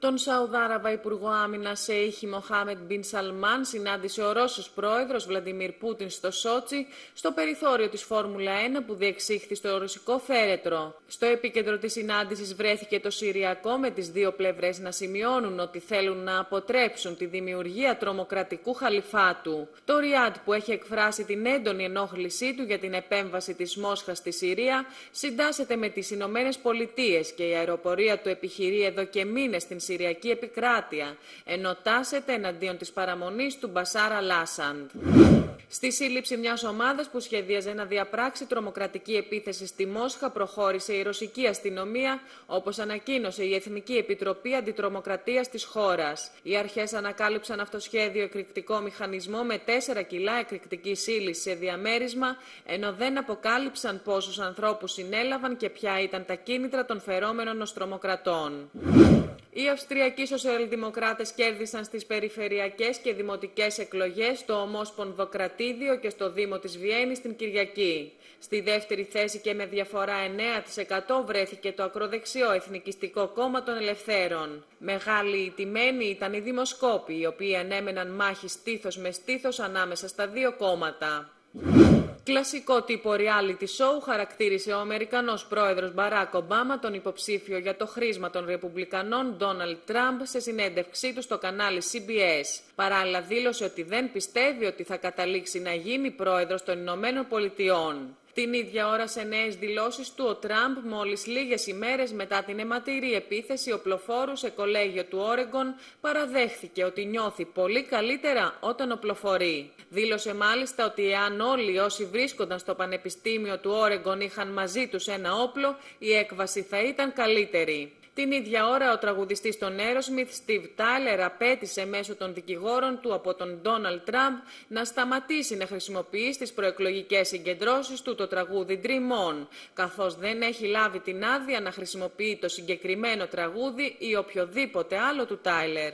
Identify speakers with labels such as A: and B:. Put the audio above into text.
A: Τον Σαουδάραβα Υπουργό Άμυνας Σέιχη Μοχάμετ Μπιν Σαλμάν συνάντησε ο Ρώσος πρόεδρος Βλαντιμίρ Πούτιν στο Σότσι, στο περιθώριο της Φόρμουλα 1 που διεξήχθη στο ρωσικό φέρετρο. Στο επίκεντρο της συνάντησης βρέθηκε το Συριακό με τις δύο πλευρές να σημειώνουν ότι θέλουν να αποτρέψουν τη δημιουργία τρομοκρατικού χαλιφάτου. Το Ριάντ που έχει εκφράσει την έντονη ενόχλησή του για την επέμβαση της Μόσχας στη Συρία συντάσσεται με τις Ηνωμένες Πολιτείες και η αεροπορία του επιχειρεί εδώ και μήνες στην Συριακή επικράτεια, ενώ τάσεται εναντίον της παραμονής του Μπασάρα Λάσαντ. Στη σύλληψη μιας ομάδας που σχεδίαζε να διαπράξει τρομοκρατική επίθεση στη Μόσχα, προχώρησε η ρωσική αστυνομία, όπως ανακοίνωσε η Εθνική Επιτροπή Αντιτρομοκρατίας της χώρας. Οι αρχές ανακάλυψαν αυτό σχέδιο εκρηκτικό μηχανισμό με 4 κιλά εκρηκτική ύλη σε διαμέρισμα, ενώ δεν αποκάλυψαν πόσους ανθρώπους συνέλαβαν και ποια ήταν τα κίνητρα των φερόμενων ως τρομοκρατών. Οι Αυστριακοί Σοσιαλδημοκράτες κέρδισαν στις περιφερειακές και δημοτικές εκλογές στο Ομόσπονδο Κρατήδιο και στο Δήμο της Βιέννης την Κυριακή. Στη δεύτερη θέση και με διαφορά 9% βρέθηκε το ακροδεξιό Εθνικιστικό Κόμμα των Ελευθέρων. Μεγάλη τιμένη ήταν οι δημοσκόποι, οι οποίοι ανέμεναν μάχη στήθος με στήθος ανάμεσα στα δύο κόμματα. Κλασικό τύπο reality show χαρακτήρισε ο Αμερικανός πρόεδρος Μπαράκ Ομπάμα τον υποψήφιο για το χρήσμα των Ρεπουμπλικανών Ντόναλτ Τραμπ σε συνέντευξή του στο κανάλι CBS. Παράλληλα δήλωσε ότι δεν πιστεύει ότι θα καταλήξει να γίνει πρόεδρος των Ηνωμένων Πολιτειών. Την ίδια ώρα σε νέες δηλώσεις του, ο Τραμπ μόλις λίγες ημέρες μετά την αιματηρή επίθεση οπλοφόρου σε κολέγιο του Όρεγκον παραδέχθηκε ότι νιώθει πολύ καλύτερα όταν οπλοφορεί. Δήλωσε μάλιστα ότι εάν όλοι όσοι βρίσκονταν στο Πανεπιστήμιο του Όρεγκον είχαν μαζί τους ένα όπλο, η έκβαση θα ήταν καλύτερη. Την ίδια ώρα, ο τραγουδιστής των Aerosmith, Steve Tyler, απέτησε μέσω των δικηγόρων του από τον Donald Trump να σταματήσει να χρησιμοποιεί στις προεκλογικές συγκεντρώσεις του το τραγούδι Dream On, καθώς δεν έχει λάβει την άδεια να χρησιμοποιεί το συγκεκριμένο τραγούδι ή οποιοδήποτε άλλο του Tyler.